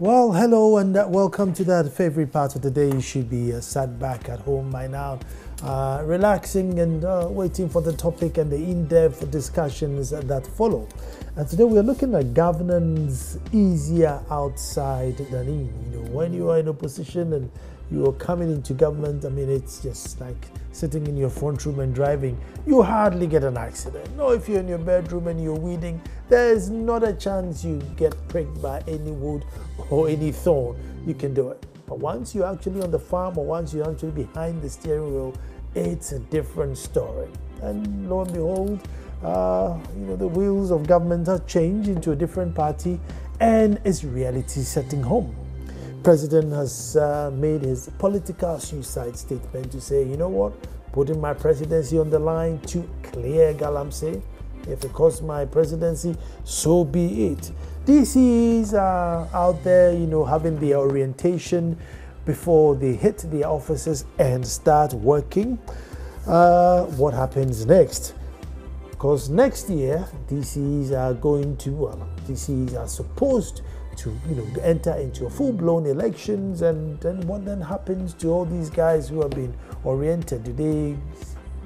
Well, hello and uh, welcome to that favorite part of the day. You should be uh, sat back at home by now, uh, relaxing and uh, waiting for the topic and the in depth discussions that follow. And today we are looking at governance easier outside than in. You know, when you are in opposition and you are coming into government, I mean, it's just like sitting in your front room and driving. You hardly get an accident. No, if you're in your bedroom and you're weeding, there's not a chance you get pricked by any wood or any thorn. You can do it. But once you're actually on the farm or once you're actually behind the steering wheel, it's a different story. And lo and behold, uh, you know, the wheels of government have changed into a different party and it's reality setting home. President has uh, made his political suicide statement to say, you know what, putting my presidency on the line to clear Galamsey. If it costs my presidency, so be it. DCs are out there, you know, having their orientation before they hit their offices and start working. Uh, what happens next? Because next year, DCs are going to, well, DCs are supposed to you know enter into a full-blown elections and then what then happens to all these guys who have been oriented? Do they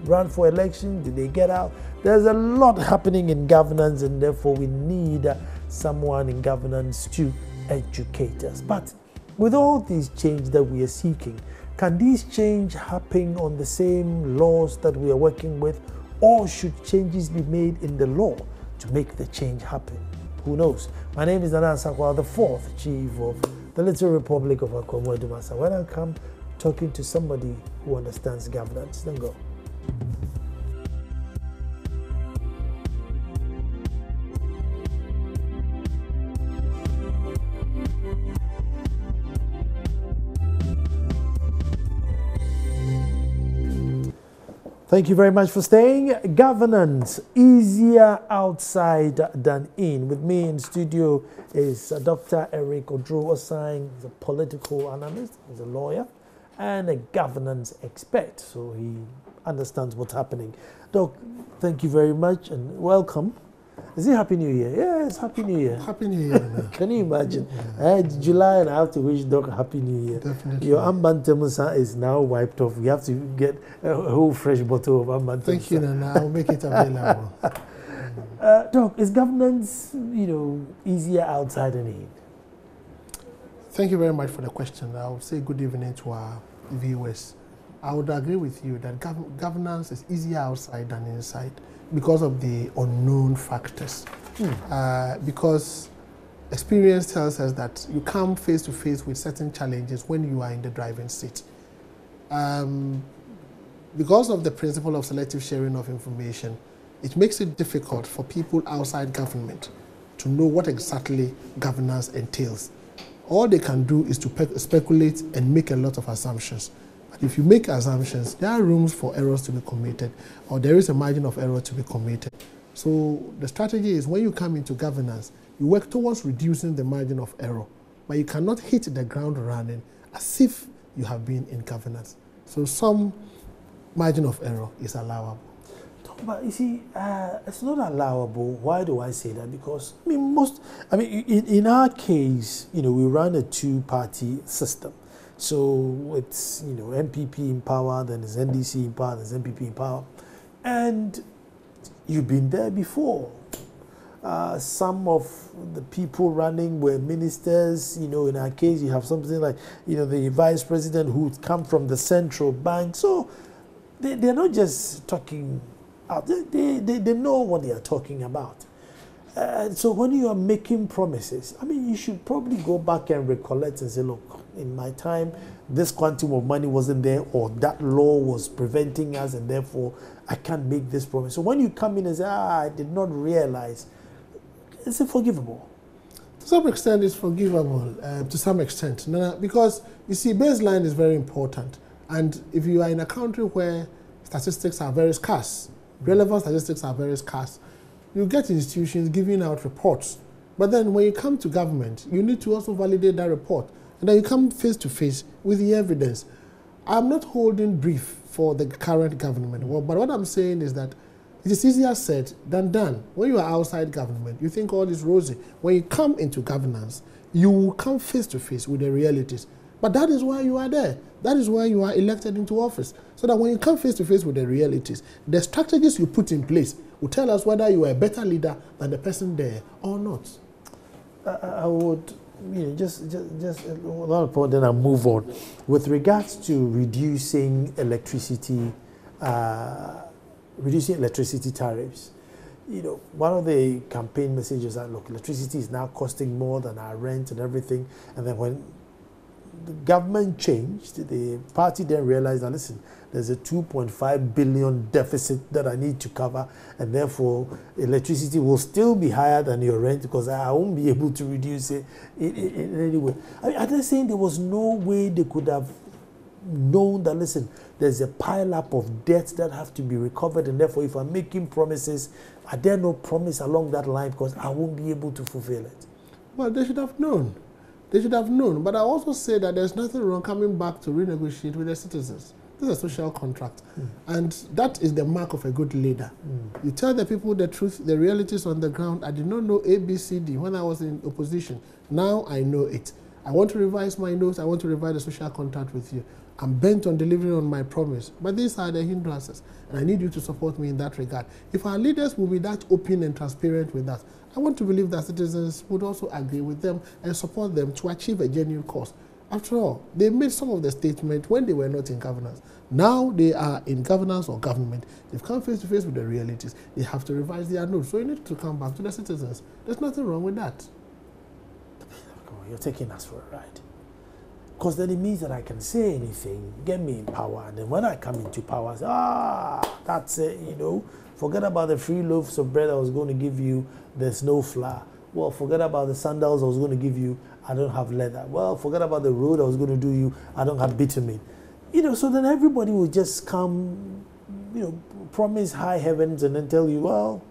run for election? Do they get out? There's a lot happening in governance and therefore we need someone in governance to educate us. But with all these change that we are seeking can these change happen on the same laws that we are working with or should changes be made in the law to make the change happen who knows? My name is Nana Sakwa, the fourth chief of the Little Republic of Akomo Dumasa. When I come talking to somebody who understands governance, then go. Thank you very much for staying. Governance easier outside than in. With me in studio is Dr. Eric Oduro Osae. He's a political analyst, he's a lawyer, and a governance expert. So he understands what's happening. Doc, thank you very much and welcome. Is it Happy New Year? Yes, Happy New Year. Happy New Year. Can you imagine? Yeah. Uh, July and I have to wish Doc Happy New Year. Definitely. Your Amban Temusa is now wiped off. We have to get a whole fresh bottle of Amban Thank you, Nana. I'll make it available. uh, Doc, is governance, you know, easier outside than in? Thank you very much for the question. I will say good evening to our viewers. I would agree with you that gov governance is easier outside than inside because of the unknown factors. Hmm. Uh, because experience tells us that you come face to face with certain challenges when you are in the driving seat. Um, because of the principle of selective sharing of information, it makes it difficult for people outside government to know what exactly governance entails. All they can do is to speculate and make a lot of assumptions. If you make assumptions, there are rooms for errors to be committed, or there is a margin of error to be committed. So the strategy is when you come into governance, you work towards reducing the margin of error, but you cannot hit the ground running as if you have been in governance. So some margin of error is allowable. But you see, uh, it's not allowable. Why do I say that? Because I mean, most. I mean, in, in our case, you know, we run a two-party system. So it's, you know, NPP in power, then there's NDC in power, there's NPP in power. And you've been there before. Uh, some of the people running were ministers. You know, in our case, you have something like, you know, the vice president who come from the central bank. So they, they're not just talking out, they, they, they know what they are talking about. Uh, so when you are making promises, I mean, you should probably go back and recollect and say, look, in my time, this quantum of money wasn't there, or that law was preventing us, and therefore I can't make this promise. So when you come in and say, ah, I did not realize, is it forgivable? To some extent, it's forgivable, uh, to some extent. No, because you see, baseline is very important. And if you are in a country where statistics are very scarce, relevant statistics are very scarce, you get institutions giving out reports. But then when you come to government, you need to also validate that report. And then you come face to face with the evidence. I'm not holding brief for the current government, well, but what I'm saying is that It is easier said than done. When you are outside government, you think all is rosy. When you come into governance, you will come face to face with the realities. But that is why you are there. That is why you are elected into office. So that when you come face to face with the realities, the strategies you put in place will tell us whether you are a better leader than the person there or not. I, I would you know, just, just, just another point, then I'll move on. With regards to reducing electricity, uh, reducing electricity tariffs, you know, one of the campaign messages that look, electricity is now costing more than our rent and everything. And then when the government changed, the party then realized that listen, there's a 2.5 billion deficit that I need to cover, and therefore electricity will still be higher than your rent because I won't be able to reduce it in, in, in any way. I mean, are they saying there was no way they could have known that listen, there's a pile up of debts that have to be recovered, and therefore, if I'm making promises, are there no promise along that line because I won't be able to fulfill it? Well, they should have known. They should have known. But I also say that there's nothing wrong coming back to renegotiate with the citizens. This is a social contract. Mm. And that is the mark of a good leader. Mm. You tell the people the truth, the realities on the ground. I did not know ABCD when I was in opposition. Now I know it. I want to revise my notes. I want to revise the social contract with you. I'm bent on delivering on my promise. But these are the hindrances. And I need you to support me in that regard. If our leaders will be that open and transparent with us, I want to believe that citizens would also agree with them and support them to achieve a genuine cause. After all, they made some of the statements when they were not in governance. Now they are in governance or government. They've come face to face with the realities. They have to revise their notes. So you need to come back to the citizens. There's nothing wrong with that. You're taking us for a ride. Because then it means that I can say anything, get me in power, and then when I come into power, I say, ah, that's it, you know. Forget about the free loaves of bread I was going to give you, there's no flour. Well, forget about the sandals I was going to give you, I don't have leather. Well, forget about the road I was going to do you, I don't have bitumen. You know, so then everybody will just come, you know, promise high heavens and then tell you, well,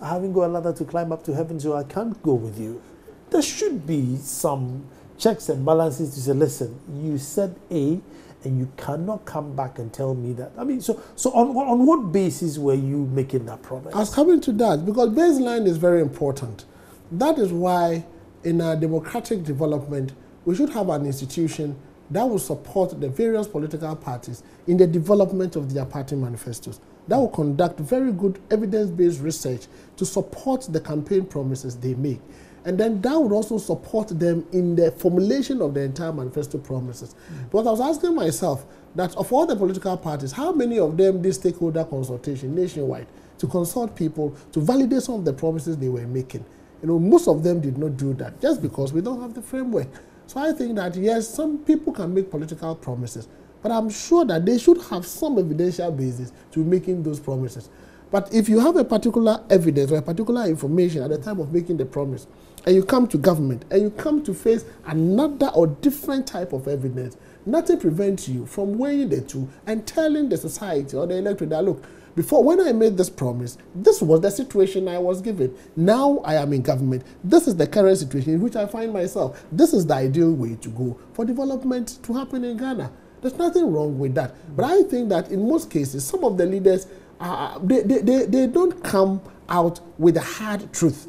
I haven't got a ladder to climb up to heaven, so I can't go with you. There should be some checks and balances to say, listen, you said A, and you cannot come back and tell me that. I mean, so so on on what basis were you making that promise? I was coming to that because baseline is very important. That is why in our democratic development, we should have an institution that will support the various political parties in the development of their party manifestos. That will conduct very good evidence-based research to support the campaign promises they make. And then that would also support them in the formulation of the entire manifesto promises. Mm. Because I was asking myself that of all the political parties, how many of them did stakeholder consultation nationwide to consult people to validate some of the promises they were making? You know, most of them did not do that just because we don't have the framework. So I think that yes, some people can make political promises, but I'm sure that they should have some evidential basis to making those promises. But if you have a particular evidence or a particular information at the time of making the promise, and you come to government and you come to face another or different type of evidence, nothing prevents you from weighing the two and telling the society or the electorate that look, before, when I made this promise, this was the situation I was given. Now I am in government. This is the current situation in which I find myself. This is the ideal way to go for development to happen in Ghana. There's nothing wrong with that. But I think that in most cases, some of the leaders, uh, they, they, they, they don't come out with a hard truth.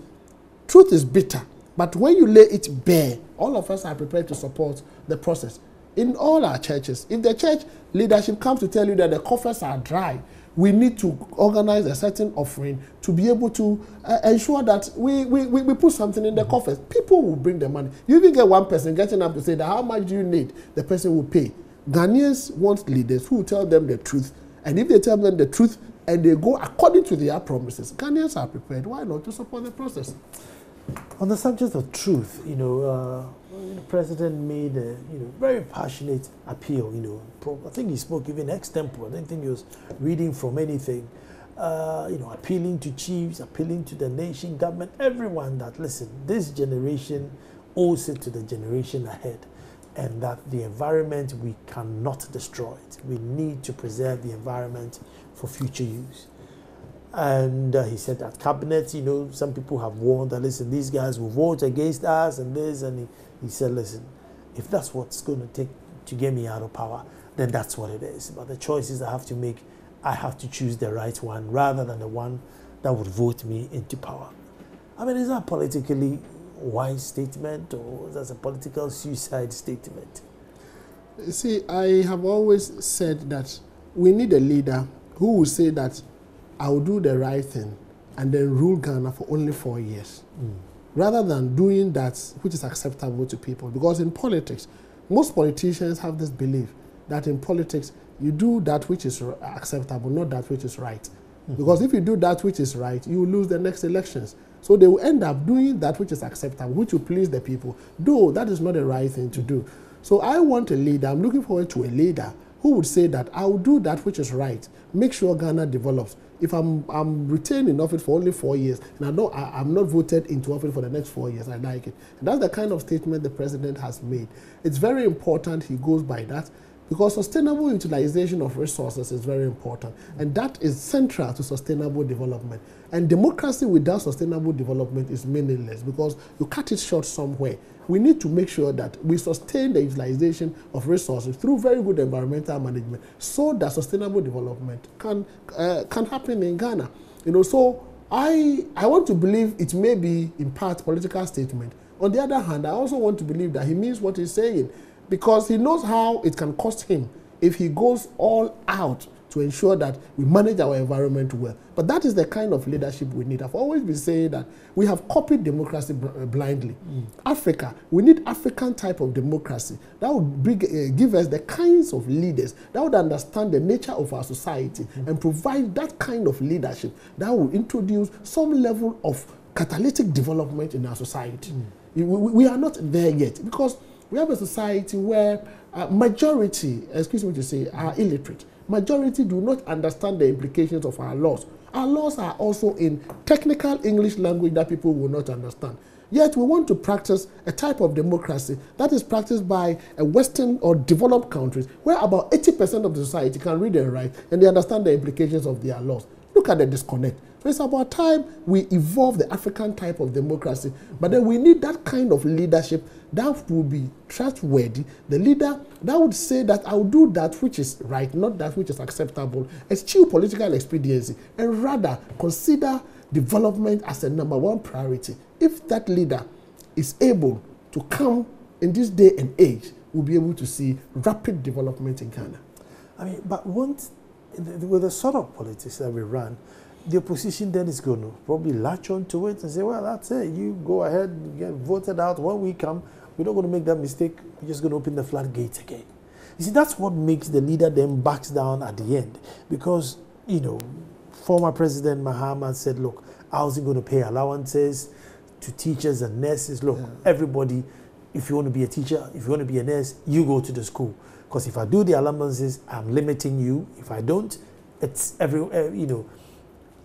Truth is bitter. But when you lay it bare, all of us are prepared to support the process. In all our churches, if the church leadership comes to tell you that the coffers are dry, we need to organize a certain offering to be able to uh, ensure that we, we, we, put something in the coffers. People will bring the money. You even get one person getting up to say that how much do you need? The person will pay. Ghanaians want leaders who tell them the truth. And if they tell them the truth and they go according to their promises, Ghanaians are prepared. Why not to support the process? On the subject of truth, you know, uh, the president made a you know very passionate appeal. You know, I think he spoke even extempore. I don't think he was reading from anything. Uh, you know, appealing to chiefs, appealing to the nation, government, everyone that listen. This generation owes it to the generation ahead, and that the environment we cannot destroy it. We need to preserve the environment for future use. And uh, he said that cabinet, you know, some people have warned that, listen, these guys will vote against us and this. And he, he said, listen, if that's what's going to take to get me out of power, then that's what it is. But the choices I have to make I have to choose the right one rather than the one that would vote me into power. I mean, is that politically wise statement or is that a political suicide statement? See, I have always said that we need a leader who will say that I will do the right thing and then rule Ghana for only four years. Mm. Rather than doing that which is acceptable to people. Because in politics, most politicians have this belief that in politics, you do that which is acceptable, not that which is right. Mm -hmm. Because if you do that which is right, you will lose the next elections. So they will end up doing that which is acceptable, which will please the people. Though that is not the right thing to do. So I want a leader, I'm looking forward to a leader who would say that I will do that which is right, make sure Ghana develops. If I'm, I'm retained in office for only four years and I know I, am not voted into office for the next four years, I like it. And that's the kind of statement the president has made. It's very important he goes by that because sustainable utilization of resources is very important. And that is central to sustainable development. And democracy without sustainable development is meaningless because you cut it short somewhere. We need to make sure that we sustain the utilization of resources through very good environmental management so that sustainable development can, uh, can happen in Ghana. You know, so I, I want to believe it may be in part political statement. On the other hand, I also want to believe that he means what he's saying because he knows how it can cost him if he goes all out to ensure that we manage our environment well. But that is the kind of leadership we need. I've always been saying that we have copied democracy uh, blindly. Mm. Africa, we need African type of democracy that would bring, uh, give us the kinds of leaders that would understand the nature of our society mm. and provide that kind of leadership that will introduce some level of catalytic development in our society. Mm. We, we are not there yet because we have a society where uh, majority, excuse me to say, are illiterate. Majority do not understand the implications of our laws. Our laws are also in technical English language that people will not understand. Yet we want to practice a type of democracy that is practiced by a Western or developed countries where about 80% of the society can read and write and they understand the implications of their laws. Look at the disconnect. It's about time we evolve the African type of democracy. But then we need that kind of leadership that will be trustworthy. The leader that would say that I'll do that which is right, not that which is acceptable, eschew political expediency, and rather consider development as a number one priority. If that leader is able to come in this day and age, we'll be able to see rapid development in Ghana. I mean, but once, with the sort of politics that we run, the opposition then is going to probably latch on to it and say, well, that's it. You go ahead, get voted out. When we come, we're not going to make that mistake. We're just going to open the floodgates again. You see, that's what makes the leader then backs down at the end. Because, you know, former President Mahama said, look, I wasn't going to pay allowances to teachers and nurses. Look, yeah. everybody, if you want to be a teacher, if you want to be a nurse, you go to the school. Because if I do the allowances, I'm limiting you. If I don't, it's every, uh, you know,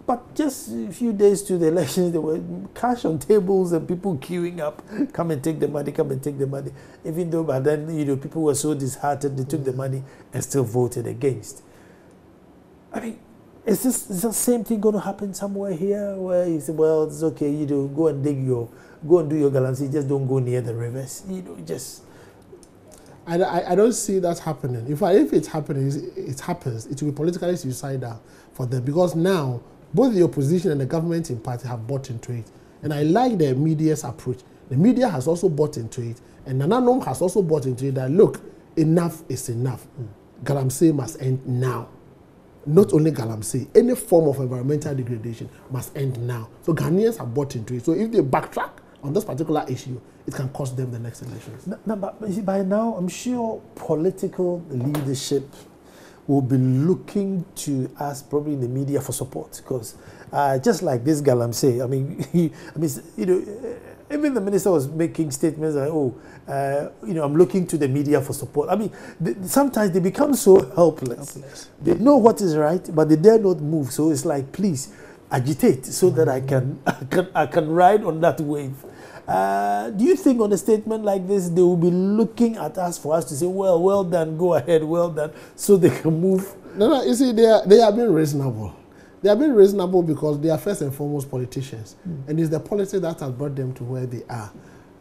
but just a few days to the elections, there were cash on tables and people queuing up, come and take the money, come and take the money. Even though by then, you know, people were so disheartened, they took the money and still voted against. I mean, is this is the same thing going to happen somewhere here where you say, well, it's okay, you know, go and dig your, go and do your galamsey, just don't go near the rivers, you know, just. I, I, don't see that happening. If, if it's happening, it happens, it will be politically suicidal for them because now both the opposition and the government in party have bought into it. And I like the media's approach. The media has also bought into it. And Nana Nom has also bought into it that, look, enough is enough. Mm. Galamsey must end now. Not only Galamsey, any form of environmental degradation must end now. So Ghanaians have bought into it. So if they backtrack on this particular issue, it can cost them the next elections. No, no, but by now, I'm sure political leadership will be looking to us probably in the media for support because uh, just like this Galamsey, I mean, he, I mean, you know, uh, even the minister was making statements like, "Oh, uh, you know, I'm looking to the media for support." I mean, sometimes they become so helpless. helpless. They know what is right, but they dare not move. So it's like, please agitate so mm -hmm. that I can, I can I can ride on that wave. Uh, do you think on a statement like this, they will be looking at us for us to say, well, well done, go ahead, well done, so they can move? No, no, you see, they are, they are being reasonable. They are being reasonable because they are first and foremost politicians. Mm. And it's the policy that has brought them to where they are.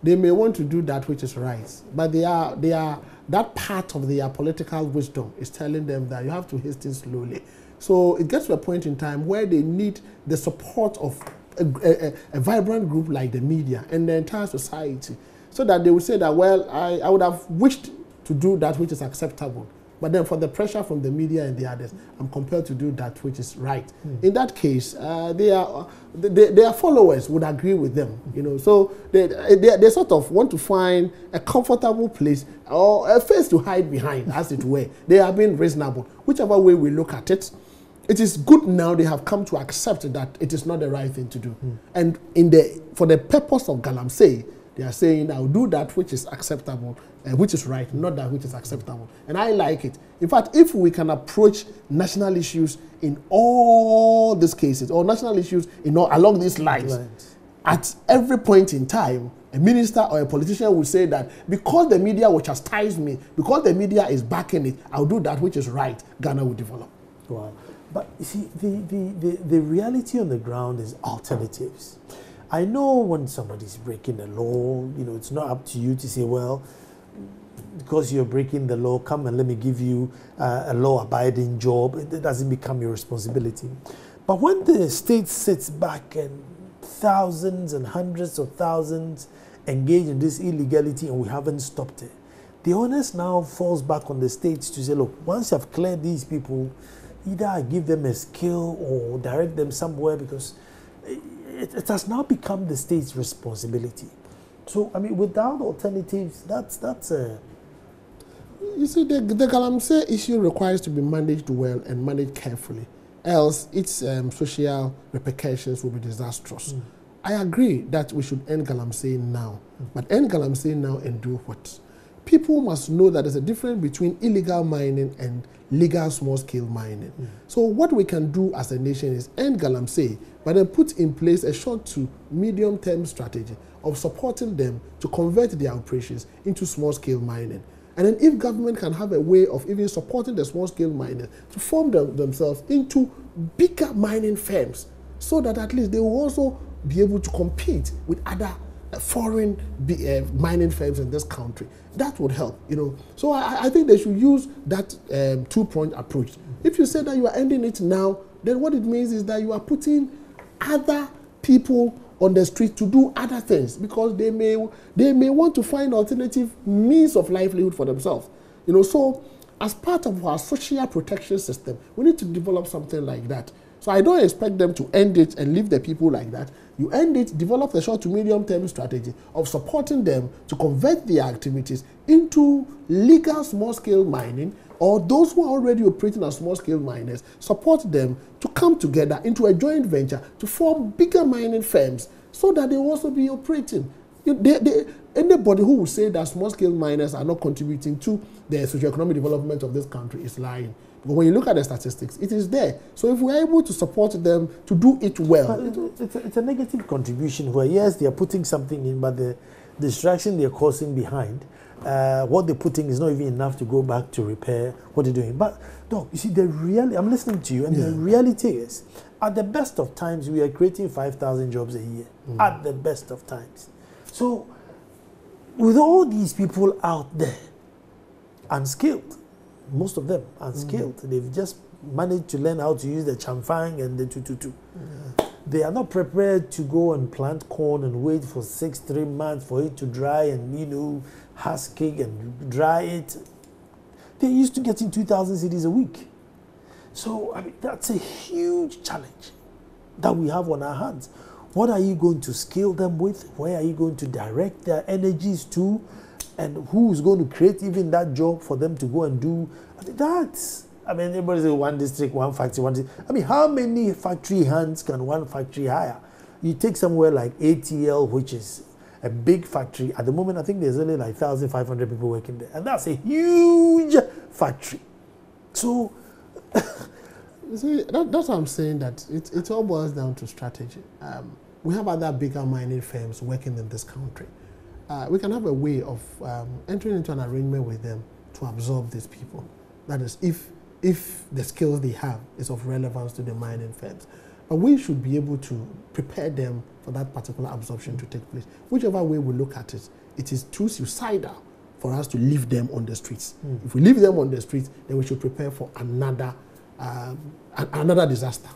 They may want to do that which is right, but they are, they are, that part of their political wisdom is telling them that you have to hasten slowly So it gets to a point in time where they need the support of a, a, a vibrant group like the media and the entire society so that they will say that, well, I, I would have wished to do that which is acceptable. But then for the pressure from the media and the others, I'm compelled to do that which is right. Mm. In that case, uh, they are, they, their followers would agree with them, you know. So they, they, they sort of want to find a comfortable place or a face to hide behind, as it were. They are being reasonable. Whichever way we look at it, it is good now they have come to accept that it is not the right thing to do. Mm. And in the, for the purpose of Galamsey, they are saying, I'll do that which is acceptable, uh, which is right, not that which is acceptable. And I like it. In fact, if we can approach national issues in all these cases, or national issues in all, along these lines, at every point in time, a minister or a politician will say that because the media will chastise me, because the media is backing it, I'll do that which is right, Ghana will develop. Wow. But you see, the, the, the, the reality on the ground is alternatives. I know when somebody's breaking the law, you know, it's not up to you to say, well, because you're breaking the law, come and let me give you uh, a law abiding job. It doesn't become your responsibility. But when the state sits back and thousands and hundreds of thousands engage in this illegality and we haven't stopped it, the onus now falls back on the states to say, look, once you've cleared these people, either I give them a skill or direct them somewhere because it, it has now become the state's responsibility. So, I mean, without alternatives, that's, that's a. You see, the, the Galamsey issue requires to be managed well and managed carefully, else its um, social repercussions will be disastrous. Mm. I agree that we should end Galamsey now, mm. but end Galamsey now and do what? People must know that there's a difference between illegal mining and legal small-scale mining. Mm. So what we can do as a nation is end Galamsey, but then put in place a short to medium-term strategy of supporting them to convert their operations into small-scale mining. And then if government can have a way of even supporting the small-scale miners to form them, themselves into bigger mining firms so that at least they will also be able to compete with other foreign uh, mining firms in this country. That would help, you know. So I, I think they should use that um, two-point approach. If you say that you are ending it now, then what it means is that you are putting other people on the street to do other things because they may they may want to find alternative means of livelihood for themselves. You know, so as part of our social protection system, we need to develop something like that. So I don't expect them to end it and leave the people like that. You end it, develop the short to medium term strategy of supporting them to convert their activities into legal small scale mining or those who are already operating as small scale miners, support them to come together into a joint venture to form bigger mining firms so that they also be operating. They, they, anybody who will say that small scale miners are not contributing to the socioeconomic development of this country is lying. But when you look at the statistics, it is there. So if we're able to support them to do it well. It, it's, a, it's, a, negative contribution where, yes, they are putting something in, but the distraction they're causing behind, uh, what they're putting is not even enough to go back to repair what they're doing. But, Doc, you see, the reality, I'm listening to you, and yeah. the reality is, at the best of times, we are creating 5,000 jobs a year. Mm. At the best of times. So, with all these people out there, unskilled, most of them unskilled. Mm. They've just managed to learn how to use the chamfang and the tututu. Mm. They are not prepared to go and plant corn and wait for six, three months for it to dry and, you know, husk it and dry it. They're used to getting 2,000 cedis a week. So, I mean, that's a huge challenge that we have on our hands. What are you going to scale them with? Where are you going to direct their energies to? And who's going to create even that job for them to go and do that? I mean, everybody says one district, one factory, one. District. I mean, how many factory hands can one factory hire? You take somewhere like ATL, which is a big factory. At the moment, I think there's only like 1,500 people working there, and that's a huge factory. So, see, that, that's what I'm saying. That it, it all boils down to strategy. Um, we have other bigger mining firms working in this country uh, we can have a way of um, entering into an arrangement with them to absorb these people. That is, if, if the skills they have is of relevance to the mining firms. But we should be able to prepare them for that particular absorption to take place. Whichever way we look at it, it is too suicidal for us to leave them on the streets. Mm. If we leave them on the streets, then we should prepare for another um, another disaster.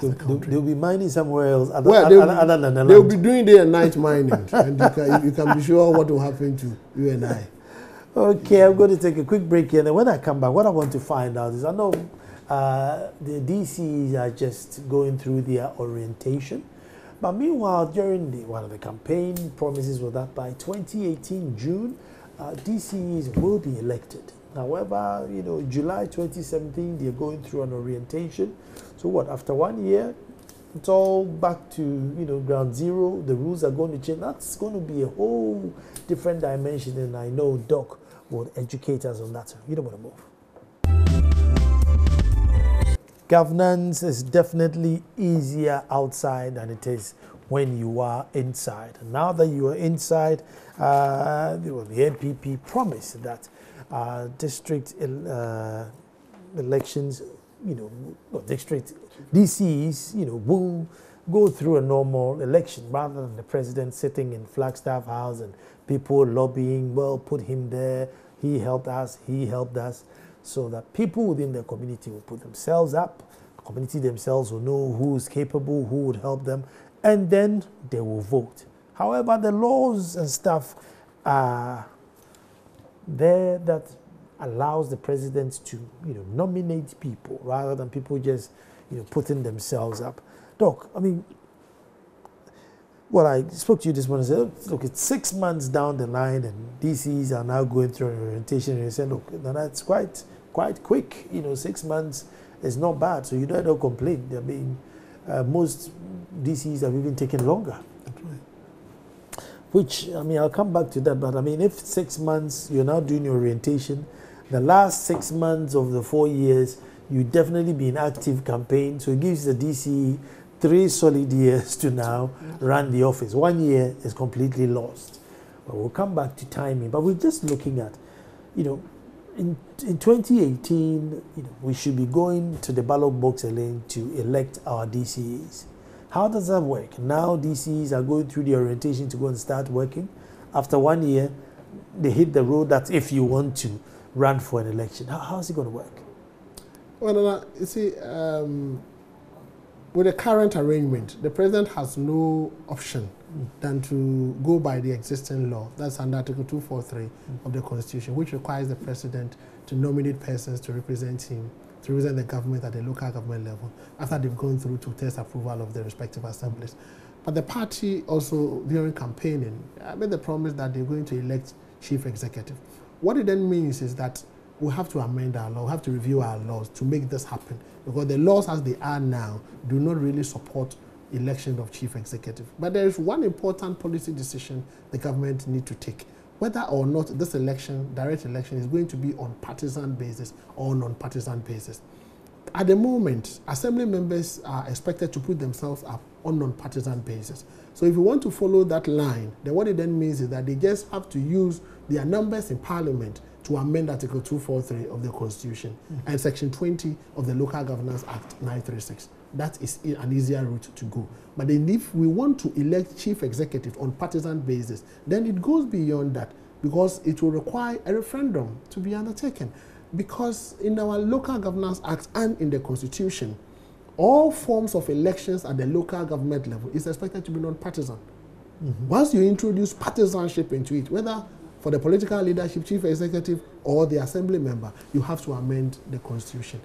They'll, they'll, they'll, be mining somewhere else other, well, other, other than the They'll be doing day and night mining, and you can, you can be sure what will happen to you and I. Okay, I'm going to take a quick break here. And when I come back, what I want to find out is I know uh, the DCs are just going through their orientation. But meanwhile, during the, one of the campaign promises was that by 2018 June, uh, DCs will be elected. However, you know, July 2017, they're going through an orientation. So what, after one year, it's all back to, you know, ground zero. The rules are going to change. That's going to be a whole different dimension. And I know Doc will educate us on that. You don't want to move. Governance is definitely easier outside than it is when you are inside. Now that you are inside, uh, the NPP promised that uh, district uh, elections, you know, district DCs, you know, will go through a normal election rather than the president sitting in Flagstaff House and people lobbying, well, put him there, he helped us, he helped us so that people within the community will put themselves up, the community themselves will know who's capable, who would help them, and then they will vote. However, the laws and stuff are there that allows the president to, you know, nominate people rather than people just, you know, putting themselves up. Doc, I mean, well, I spoke to you this morning and said, look, it's six months down the line and DCs are now going through an orientation. And you said, look, that's quite quite quick. You know, six months is not bad. So you don't, don't complain. I mean, uh, most DCs have even taken longer. Which, I mean, I'll come back to that. But I mean, if six months you're now doing your orientation, the last six months of the four years, you definitely be in active campaign. So it gives the DC three solid years to now run the office. One year is completely lost. But we'll come back to timing. But we're just looking at, you know, in, in 2018, you know, we should be going to the ballot box lane to elect our DCs. How does that work? Now DCs are going through the orientation to go and start working. After one year, they hit the road that if you want to run for an election, how, how's it going to work? Well, you see, um, with the current arrangement, the president has no option than to go by the existing law. That's under Article 243 mm. of the Constitution, which requires the president to nominate persons to represent him, to represent the government at the local government level, after they've gone through to test approval of the respective assemblies. But the party also, during campaigning, made the promise that they're going to elect chief executive. What it then means is that we have to amend our law, we have to review our laws to make this happen. Because the laws as they are now do not really support election of chief executive. But there is one important policy decision the government need to take. Whether or not this election, direct election, is going to be on partisan basis or non-partisan basis. At the moment, assembly members are expected to put themselves up on non-partisan basis. So if you want to follow that line, then what it then means is that they just have to use their numbers in parliament to amend Article 243 of the Constitution mm -hmm. and Section 20 of the Local Governance Act 936. That is an easier route to go. But then if we want to elect chief executive on partisan basis, then it goes beyond that because it will require a referendum to be undertaken. Because in our Local Governance Act and in the Constitution, all forms of elections at the local government level is expected to be non-partisan. Mm -hmm. Once you introduce partisanship into it, whether for the political leadership, chief executive, or the assembly member, you have to amend the constitution.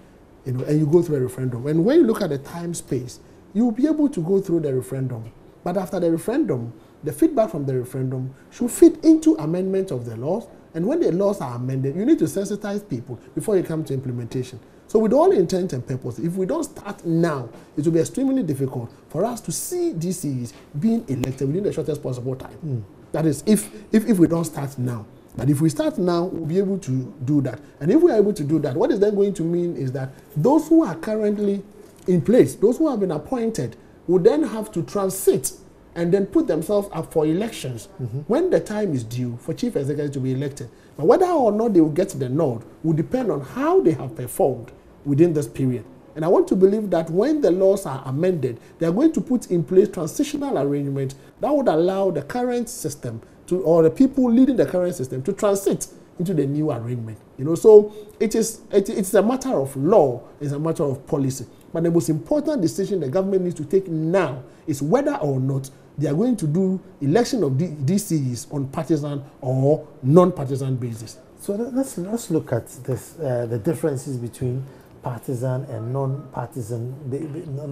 You know, and you go through a referendum. And when you look at the time space, you will be able to go through the referendum. But after the referendum, the feedback from the referendum should fit into amendment of the laws. And when the laws are amended, you need to sensitize people before you come to implementation. So with all intent and purpose, if we don't start now, it will be extremely difficult for us to see DCs being elected within the shortest possible time. Mm. That is, if, if, if we don't start now. But if we start now, we'll be able to do that. And if we are able to do that, what is then going to mean is that those who are currently in place, those who have been appointed, will then have to transit and then put themselves up for elections mm -hmm. when the time is due for chief executive to be elected. But whether or not they will get the nod will depend on how they have performed within this period. And I want to believe that when the laws are amended, they are going to put in place transitional arrangements that would allow the current system to, or the people leading the current system to transit into the new arrangement. You know, so it is it, it's a matter of law, it's a matter of policy. But the most important decision the government needs to take now is whether or not they are going to do election of DCs on partisan or non-partisan basis. So let's let's look at this uh, the differences between partisan and non-partisan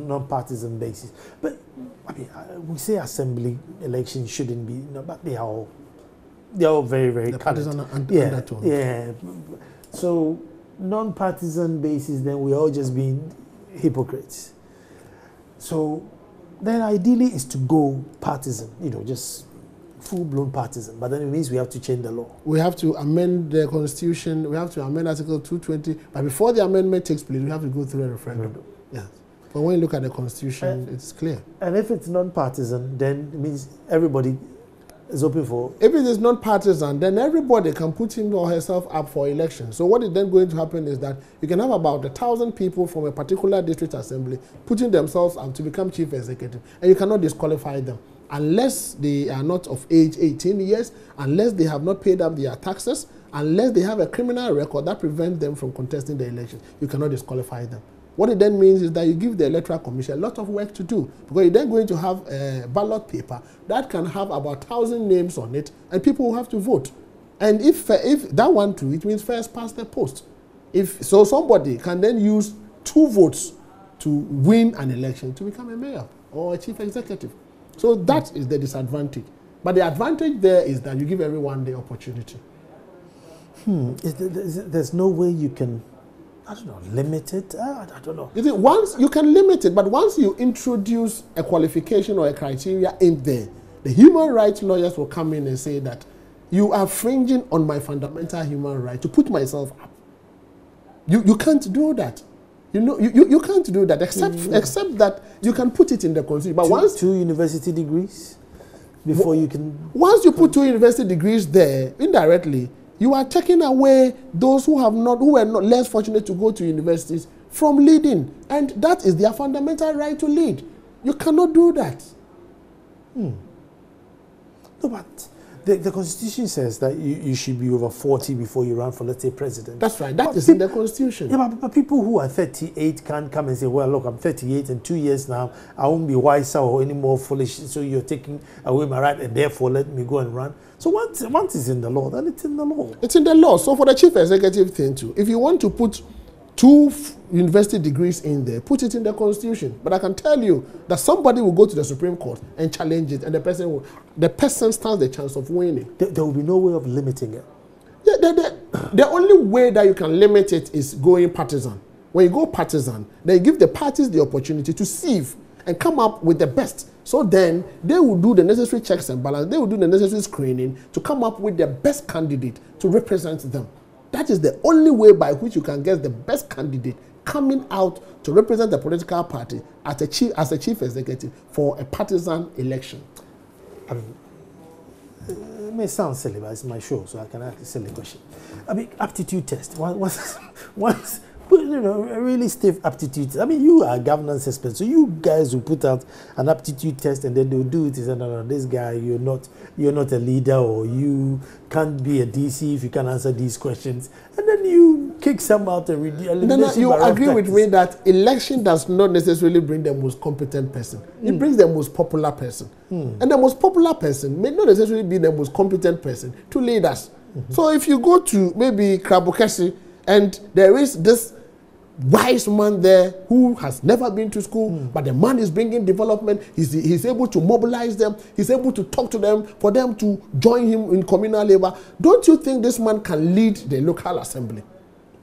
non-partisan basis. But I mean, uh, we say assembly elections shouldn't be, you know, but they are all they're all very very the partisan and yeah. Yeah. So non-partisan basis, then we're all just being hypocrites. So then ideally is to go partisan, you know, just full-blown partisan. But then it means we have to change the law. We have to amend the constitution. We have to amend Article 220. But before the amendment takes place, we have to go through a referendum. Mm-hmm. Yes. But when you look at the constitution, it's clear. And if it's non-partisan, then it means everybody is open for. If it is non-partisan, then everybody can put him or herself up for election. So what is then going to happen is that you can have about a thousand people from a particular district assembly putting themselves up to become chief executive, and you cannot disqualify them unless they are not of age 18 years, unless they have not paid up their taxes, unless they have a criminal record that prevents them from contesting the election. You cannot disqualify them. What it then means is that you give the Electoral Commission a lot of work to do because you're then going to have a ballot paper that can have about 1,000 names on it and people will have to vote. And if, if that one too, it means first past the post. If, so somebody can then use two votes to win an election to become a mayor or a chief executive. So that is the disadvantage. But the advantage there is that you give everyone the opportunity. Hmm. There's no way you can I don't know, limit it? Uh, I don't know. You see, once you can limit it, but once you introduce a qualification or a criteria in there, the human rights lawyers will come in and say that you are fringing on my fundamental human right to put myself up. You, you can't do that. You know, you, you, you can't do that except, mm. except that you can put it in the constitution. But two, once two university degrees before you can. Once you put two university degrees there, indirectly, you are taking away those who have not, who are not less fortunate to go to universities from leading. And that is their fundamental right to lead. You cannot do that. Hmm. No, but the, the constitution says that you, you should be over 40 before you run for, let's say, president. That's right. That but is in the constitution. Yeah, but, but, people who are 38 can't come and say, well, look, I'm 38 and two years now, I won't be wiser or any more foolish, so you're taking away my right and therefore let me go and run. So once, once it's in the law, then it's in the law. It's in the law. So for the chief executive thing too, if you want to put two university degrees in there, put it in the constitution. But I can tell you that somebody will go to the Supreme Court and challenge it, and the person will, the person stands the chance of winning. There, there will be no way of limiting it. Yeah, the, the, the only way that you can limit it is going partisan. When you go partisan, then you give the parties the opportunity to sieve and come up with the best. So then they will do the necessary checks and balance. They will do the necessary screening to come up with the best candidate to represent them. That is the only way by which you can get the best candidate coming out to represent the political party as a chief, as a chief executive for a partisan election. I mean, it may sound silly, but it's my show, so I can ask a silly question. I mean, aptitude test. Once, once, you know, a really stiff aptitude. I mean, you are governance expert, so you guys will put out an aptitude test, and then they'll do it. Say, no, no, this guy, you're not, you're not a leader, or you can't be a DC if you can't answer these questions, and then you kick some out and read. No, no, you agree with me that election does not necessarily bring the most competent person. Mm. It hmm. brings the most popular person, mm. and the most popular person may not necessarily be the most competent person to lead us. Mm -hmm. So if you go to maybe Krabokesi and there is this wise man there who has never been to school, mm. but the man is bringing development. He's, he's able to mobilize them. He's able to talk to them for them to join him in communal labor. Don't you think this man can lead the local assembly?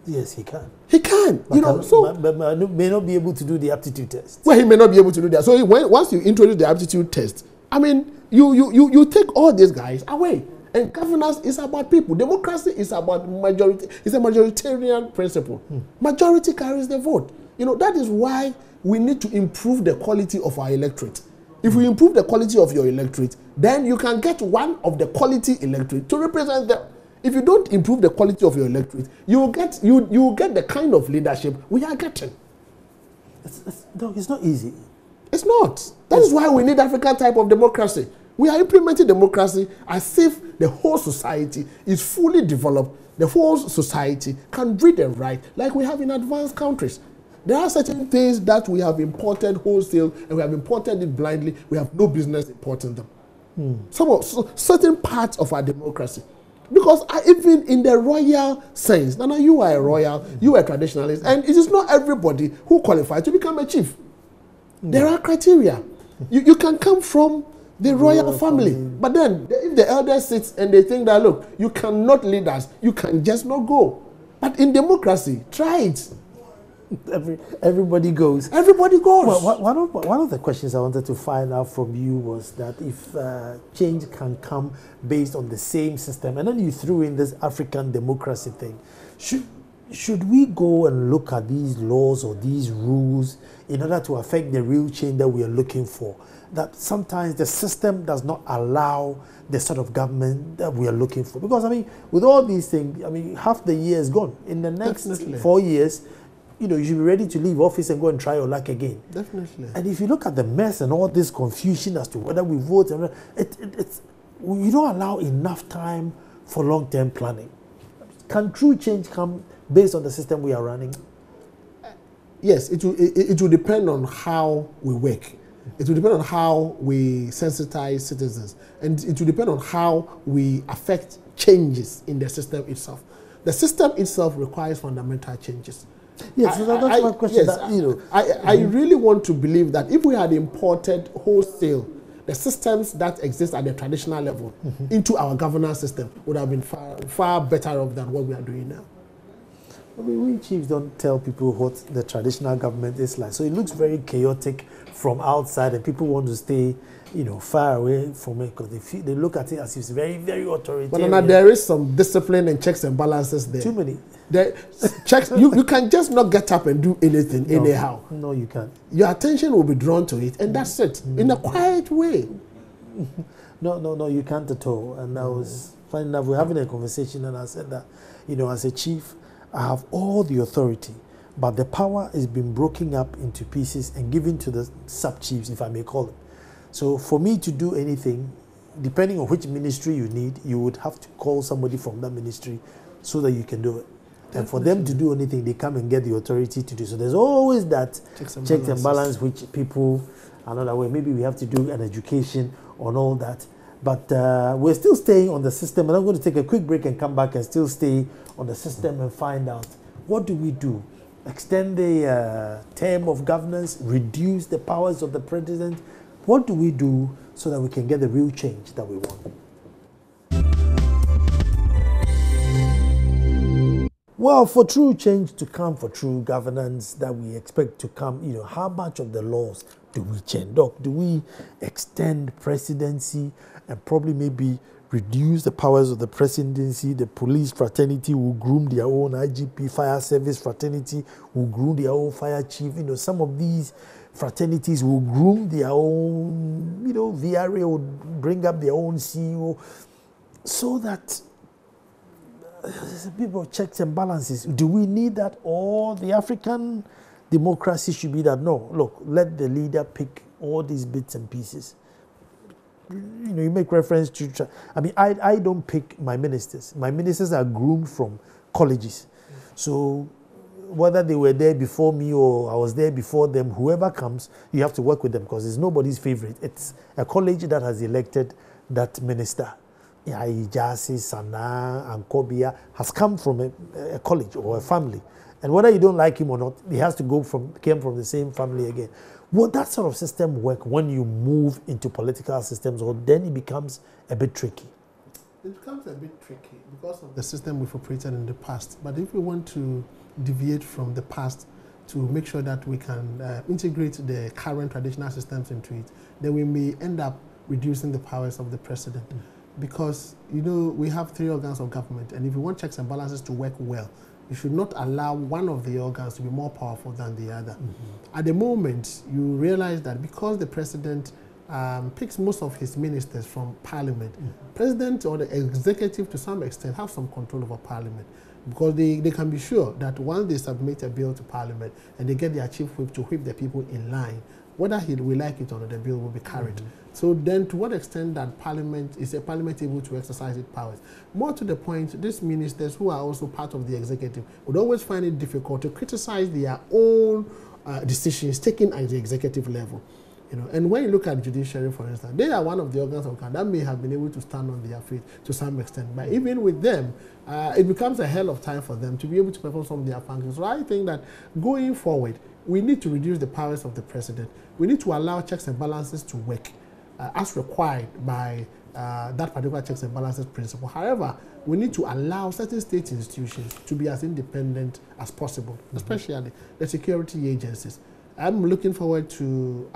Yes, he can. He can. But you know, can, so but, but may not be able to do the aptitude test. Well, he may not be able to do that. So when, once you introduce the aptitude test, I mean, you you you you take all these guys away. And governance is about people. Democracy is about majority. It's a majoritarian principle. Hmm. Majority carries the vote. You know, that is why we need to improve the quality of our electorate. If we improve the quality of your electorate, then you can get one of the quality electorate to represent them. If you don't improve the quality of your electorate, you will get you you will get the kind of leadership we are getting. It's, it's, no, it's not easy. It's not. That it's, is why we need African type of democracy. We are implementing democracy as if the whole society is fully developed. The whole society can read and write like we have in advanced countries. There are certain things that we have imported wholesale and we have imported it blindly. We have no business importing them. Hmm. Some of so certain parts of our democracy. Because I, even in the royal sense, Nana, you are a royal, you are a traditionalist, and it is not everybody who qualifies to become a chief. Hmm. There are criteria. You, you can come from the royal, royal family. family. But then, if the elders sit and they think that, look, you cannot lead us, you can just not go. But in democracy, try it. Every, everybody goes. Everybody goes. Well, one, of, one of the questions I wanted to find out from you was that if uh, change can come based on the same system, and then you threw in this African democracy thing, should, should we go and look at these laws or these rules in order to affect the real change that we are looking for? That sometimes the system does not allow the sort of government that we are looking for. Because, I mean, with all these things, I mean, half the year is gone. In the next Definitely. four years, you know, you should be ready to leave office and go and try your luck again. Definitely. And if you look at the mess and all this confusion as to whether we vote, it, it, it's, you don't allow enough time for long-term planning. Can true change come based on the system we are running? Yes, it will, it, it will depend on how we work. It will depend on how we sensitize citizens. And it will depend on how we affect changes in the system itself. The system itself requires fundamental changes. Yes, I, so that's I, my question. Yes, that, you know, I, I mm-hmm. really want to believe that if we had imported wholesale the systems that exist at the traditional level mm-hmm. into our governance system would have been far far better off than what we are doing now. I mean, we chiefs don't tell people what the traditional government is like, so it looks very chaotic from outside, and people want to stay you know, far away from it because they they look at it as if it's very, very authoritarian. But now there is some discipline and checks and balances there. Too many. The checks you, you can just not get up and do anything no, anyhow. No, you can't. Your attention will be drawn to it, and that's it mm. in a quiet way. no, no, no, you can't at all. And I was finding out we're having a conversation, and I said that, you know, as a chief, I have all the authority, but the power is being broken up into pieces and given to the sub chiefs, if I may call it. So for me to do anything, depending on which ministry you need, you would have to call somebody from that ministry so that you can do it. And for them to do anything, they come and get the authority to do. So there's always that checks and, checks and balance, which people another way. Maybe we have to do an education on all that. But uh, we're still staying on the system, and I'm going to take a quick break and come back and still stay on the system and find out what do we do. Extend the uh, term of governance, reduce the powers of the president, what do we do so that we can get the real change that we want? Well, for true change to come, for true governance that we expect to come, you know, how much of the laws do we change? Doc, do we extend presidency and probably maybe reduce the powers of the presidency? The police fraternity will groom their own IGP, fire service fraternity will groom their own fire chief. You know, some of these fraternities will groom their own, you know, VRA will bring up their own CEO so that people checks and balances. Do we need that? Or the African democracy should be that? No, look, let the leader pick all these bits and pieces. You know, you make reference to, I mean, I, I don't pick my ministers. My ministers are groomed from colleges. So whether they were there before me or I was there before them, whoever comes, you have to work with them because it's nobody's favorite. It's a college that has elected that minister. Ijasi, Sana, and Kobia has come from a, a, college or a family. And whether you don't like him or not, he has to go from came from the same family again. Will that sort of system work when you move into political systems, or then it becomes a bit tricky? It becomes a bit tricky because of the system we've operated in the past. But if we want to deviate from the past to make sure that we can uh, integrate the current traditional systems into it, then we may end up reducing the powers of the president. Mm. Because, you know, we have three organs of government, and if we want checks and balances to work well, you should not allow one of the organs to be more powerful than the other. Mm -hmm. At the moment, you realize that because the president um, picks most of his ministers from parliament, mm -hmm. president or the executive to some extent have some control over parliament because they, they can be sure that once they submit a bill to parliament and they get their chief whip to whip the people in line, whether he will like it or not, the bill will be carried. Mm -hmm. So then, to what extent that Parliament is a Parliament able to exercise its powers? More to the point, these ministers who are also part of the executive would always find it difficult to criticize their own uh, decisions taken at the executive level. You know, and when you look at judiciary, for instance, they are one of the organs of government that may have been able to stand on their feet to some extent. But even with them, uh, it becomes a hell of time for them to be able to perform some of their functions. So I think that going forward, we need to reduce the powers of the president. We need to allow checks and balances to work uh, as required by uh, that particular checks and balances principle. However, we need to allow certain state institutions to be as independent as possible, mm -hmm. especially the security agencies. I'm looking forward to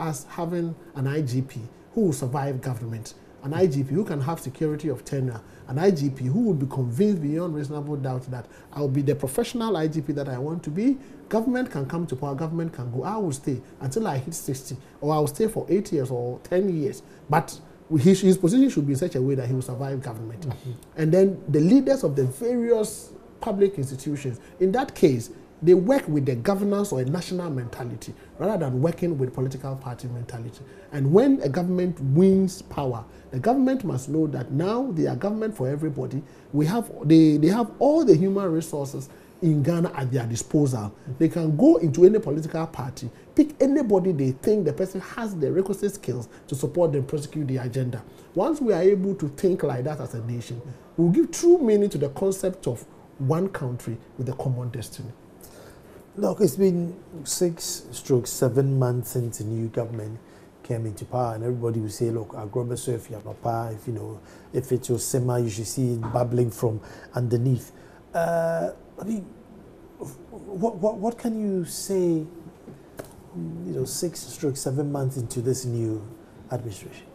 us having an IGP who will survive government, an IGP who can have security of tenure, an IGP who will be convinced beyond reasonable doubt that I'll be the professional IGP that I want to be. Government can come to power, government can go. I will stay until I hit 60, or I will stay for eight years or 10 years. But his, his position should be in such a way that he will survive government. Mm -hmm. And then the leaders of the various public institutions, in that case, they work with the governance or a national mentality rather than working with political party mentality. And when a government wins power, the government must know that now they are government for everybody. We have they, they have all the human resources in Ghana at their disposal. They can go into any political party, pick anybody they think the person has the requisite skills to support them prosecute the agenda. Once we are able to think like that as a nation, we'll give true meaning to the concept of one country with a common destiny. Look, it's been six strokes, seven months since the new government came into power, and everybody will say, look, so if you have power, if you know, if it's your sema, you should see it bubbling from underneath. Uh, I mean, what, what, what can you say, you know, six strokes, seven months into this new administration?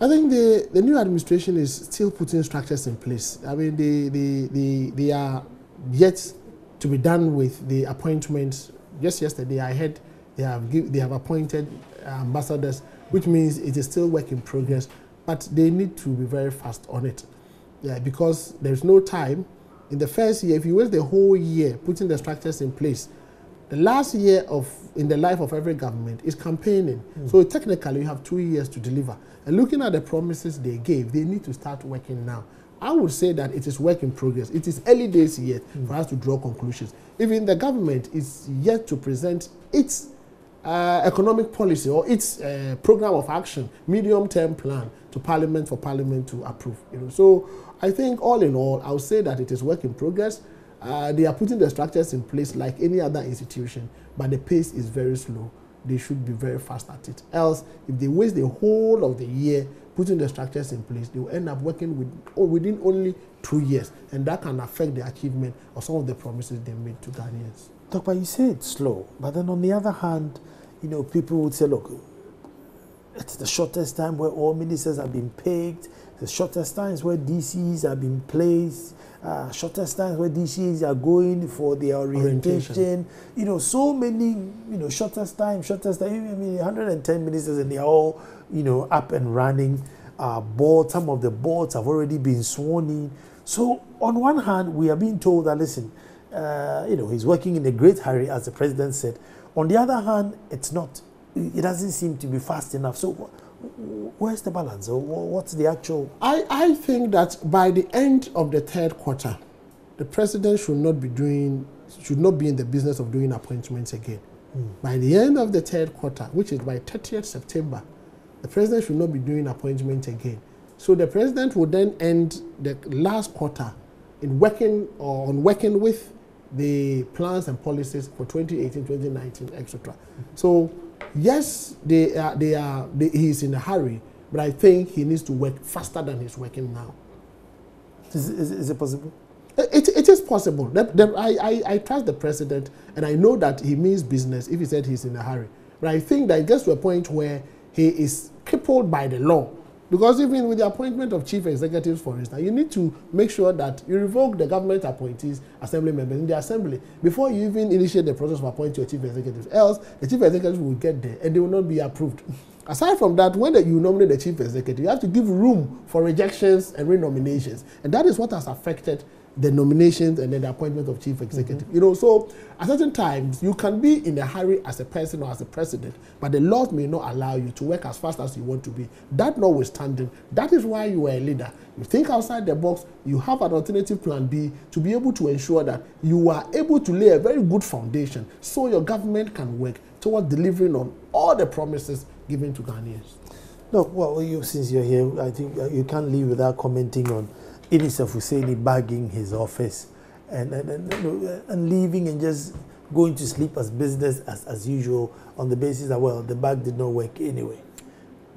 I think the, the new administration is still putting structures in place. I mean, they, they, they, they are yet to be done with the appointments. Just yesterday, I heard they have give, they have appointed ambassadors, which means it is still work in progress. But they need to be very fast on it, yeah, because there's no time. In the first year, if you waste the whole year putting the structures in place, the last year of in the life of every government is campaigning. Mm. So technically, you have two years to deliver. And looking at the promises they gave, they need to start working now. I would say that it is work in progress. It is early days yet mm. for us to draw conclusions. Even the government is yet to present its uh, economic policy or its uh, program of action, medium-term plan to Parliament for Parliament to approve. You know, so I think all in all, I would say that it is work in progress. Uh, they are putting the structures in place like any other institution, but the pace is very slow. They should be very fast at it. Else, if they waste the whole of the year putting the structures in place, they will end up working with, oh, within only two years, and that can affect the achievement of some of the promises they made to Ghanaians. Doctor, you say it's slow, but then on the other hand, you know, people would say, look, it's the shortest time where all ministers have been picked, the shortest times where DCs have been placed, uh, shortest times where DCs are going for their orientation. orientation. You know, so many, you know, shortest time, shortest time. I mean, 110 ministers and they're all you know, up and running. Uh, boards, some of the boards have already been sworn in. So on one hand, we are being told that listen, uh, you know, he's working in a great hurry, as the president said. On the other hand, it's not. It doesn't seem to be fast enough. So where's the balance? What's the actual? I, I think that by the end of the third quarter, the president should not be doing should not be in the business of doing appointments again. Mm. By the end of the third quarter, which is by 30th September, the president should not be doing appointment again. So the president would then end the last quarter in working or on working with the plans and policies for 2018, 2019, etc. Mm-hmm. So yes, they are, they are, they, he's in a hurry, but I think he needs to work faster than he's working now. Is, is, is it possible? It, it is possible. The, the, I, I, I trust the president, and I know that he means business if he said he's in a hurry. But I think that it gets to a point where he is crippled by the law. Because even with the appointment of chief executives, for instance, you need to make sure that you revoke the government appointees, assembly members in the assembly before you even initiate the process of appointing your chief executives. Else, the chief executives will get there and they will not be approved. Aside from that, when you nominate the chief executive, you have to give room for rejections and renominations. And that is what has affected the nominations and then the appointment of chief executive. Mm-hmm. You know, so at certain times you can be in a hurry as a person or as a president, but the laws may not allow you to work as fast as you want to be. That notwithstanding, that is why you are a leader. You think outside the box, you have an alternative plan B to be able to ensure that you are able to lay a very good foundation so your government can work towards delivering on all the promises given to Ghanaians. No, well, you, since you're here, I think uh, you can't leave without commenting on Idris Husseini bagging his office and, and, and, and leaving and just going to sleep as business as, as usual on the basis that, well, the bag did not work anyway.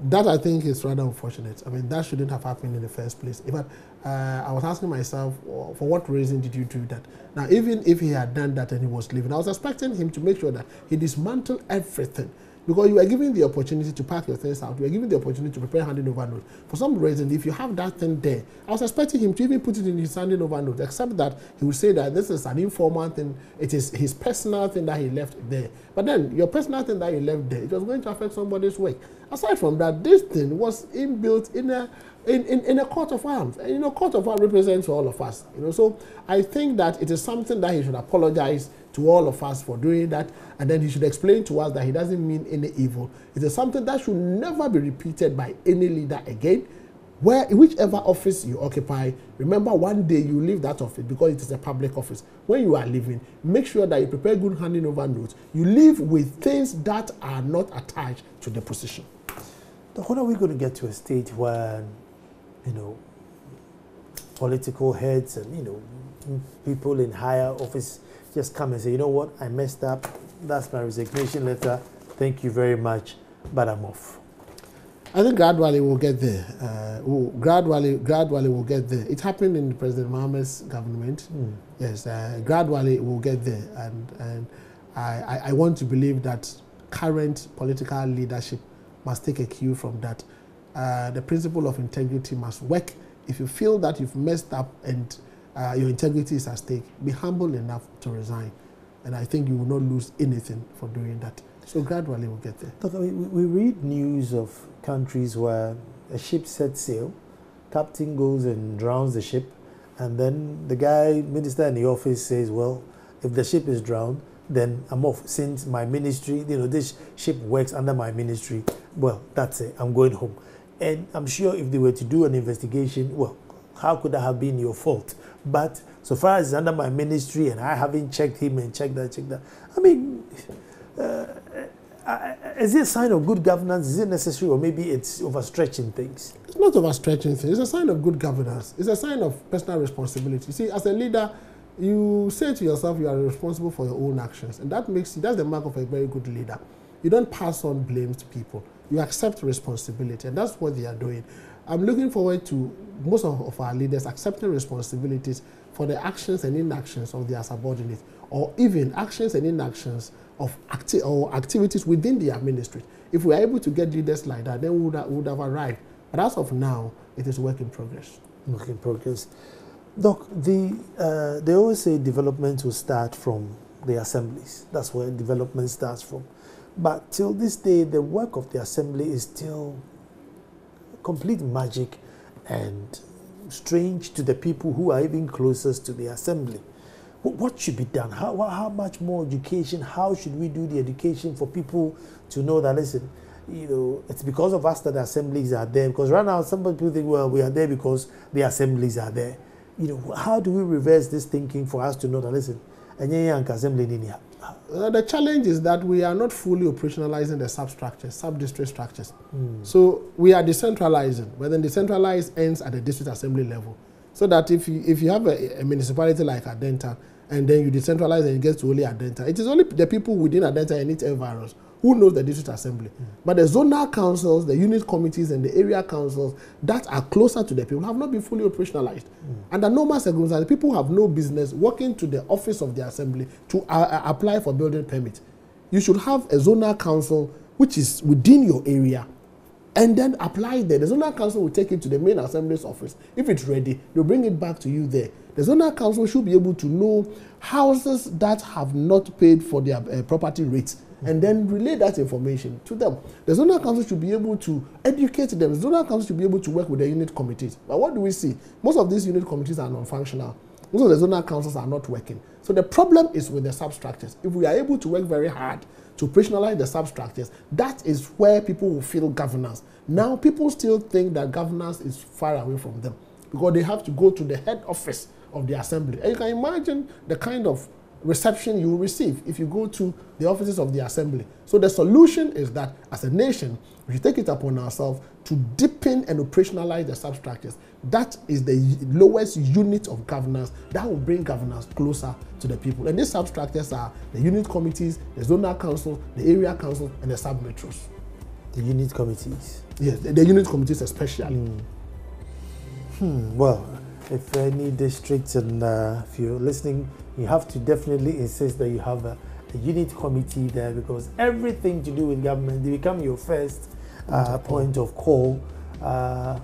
That I think is rather unfortunate. I mean, that shouldn't have happened in the first place. Fact, uh, I was asking myself, for what reason did you do that? Now, even if he had done that and he was leaving, I was expecting him to make sure that he dismantled everything because you are given the opportunity to pack your things out. You are given the opportunity to prepare handing over notes. For some reason, if you have that thing there, I was expecting him to even put it in his handing over notes, except that he would say that this is an informal thing. It is his personal thing that he left there. But then your personal thing that you left there, it was going to affect somebody's work. Aside from that, this thing was inbuilt in a in, in, in a court of arms. And, you know, court of arms represents all of us. You know, so I think that it is something that he should apologize to all of us for doing that, and then he should explain to us that he doesn't mean any evil. It is something that should never be repeated by any leader again. Where, whichever office you occupy, remember one day you leave that office because it is a public office. When you are leaving, make sure that you prepare good handing over notes. You leave with things that are not attached to the position. When are we going to get to a stage where, you know, political heads and, you know, people in higher office just come and say, you know what, I messed up. That's my resignation letter. Thank you very much, but I'm off. I think gradually we'll get there. Uh, we'll, gradually, gradually we'll get there. It happened in President Mahama's government. Mm. Yes, uh, gradually we'll get there, and and I, I want to believe that current political leadership must take a cue from that. Uh, the principle of integrity must work. If you feel that you've messed up and uh, your integrity is at stake, be humble enough to resign. And I think you will not lose anything for doing that. So gradually we'll get there. Look, we, we read news of countries where a ship sets sail, captain goes and drowns the ship, and then the guy, minister in the office says, well, if the ship is drowned, then I'm off. Since my ministry, you know, this ship works under my ministry, well, that's it. I'm going home. And I'm sure if they were to do an investigation, well, how could that have been your fault? But so far as under my ministry and I haven't checked him and checked that, checked that, I mean, uh, uh, is it a sign of good governance? Is it necessary, or maybe it's overstretching things? It's not overstretching things. It's a sign of good governance. It's a sign of personal responsibility. See, as a leader, you say to yourself you are responsible for your own actions, and that makes you, that's the mark of a very good leader. You don't pass on blame to people. You accept responsibility, and that's what they are doing. I'm looking forward to most of, of our leaders accepting responsibilities for the actions and inactions of their subordinates, or even actions and inactions of acti or activities within the ministry. If we are able to get leaders like that, then we would, have, would have arrived. But as of now, it is work in progress. Work in progress. Doc, the, uh, they always say development will start from the assemblies. That's where development starts from. But till this day, the work of the assembly is still complete magic and strange to the people who are even closest to the assembly. What should be done? How, how much more education? How should we do the education for people to know that, listen, you know, it's because of us that the assemblies are there. Because right now, some people think, well, we are there because the assemblies are there. You know, how do we reverse this thinking for us to know that, listen, and assembly uh, the challenge is that we are not fully operationalizing the substructures, sub-district structures. Mm. So we are decentralizing, but then decentralized ends at the district assembly level. So that if you, if you have a, a municipality like Adenta, and then you decentralize and it gets to only Adenta, it is only the people within Adenta and its environs who knows the district assembly. Mm. But the zonal councils, the unit committees, and the area councils that are closer to the people have not been fully operationalized. Mm. Under normal circumstances, people have no business walking to the office of the assembly to uh, uh, apply for building permit. You should have a zonal council which is within your area and then apply there. The zonal council will take it to the main assembly's office. If it's ready, they'll bring it back to you there. The zonal council should be able to know houses that have not paid for their uh, property rates and then relay that information to them. The zonal council should be able to educate them. The zonal council should be able to work with the unit committees. But what do we see? Most of these unit committees are non-functional. Most of the zonal councils are not working. So the problem is with the substructures. If we are able to work very hard to operationalize the substructures, that is where people will feel governance. Now people still think that governance is far away from them because they have to go to the head office of the assembly. And you can imagine the kind of reception you will receive if you go to the offices of the assembly. So the solution is that as a nation, we take it upon ourselves to deepen and operationalize the substructures. That is the lowest unit of governance that will bring governance closer to the people. And these substructures are the unit committees, the zonal council, the area council, and the sub-metros. The unit committees? Yes, the, the unit committees especially. Mm. Hmm, well, if any districts and uh, if you're listening, you have to definitely insist that you have a, a unit committee there because everything to do with government, they become your first uh, point of call. Uh,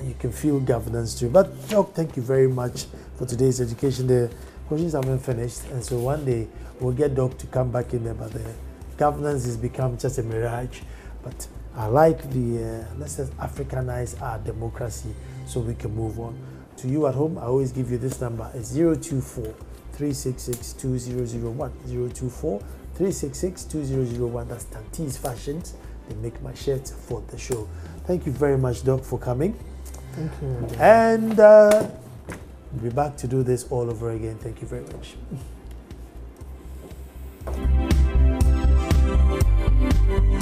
you can feel governance too. But Doc, thank you very much for today's education. The questions haven't finished, and so one day we'll get Doc to come back in there. But the governance has become just a mirage. But I like the uh, let's just Africanize our democracy so we can move on. To you at home, I always give you this number. It's 024 366 2001 024 That's Tantees Fashions. They make my shirts for the show. Thank you very much, Doc, for coming. Thank you. And uh, we'll be back to do this all over again. Thank you very much. Thank you.